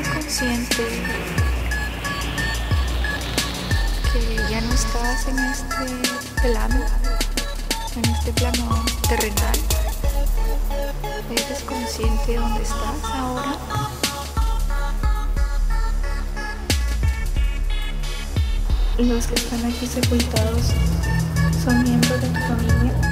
consciente que ya no estás en este plano, en este plano terrenal. Eres consciente de dónde estás ahora. Los que están aquí sepultados son miembros de tu familia.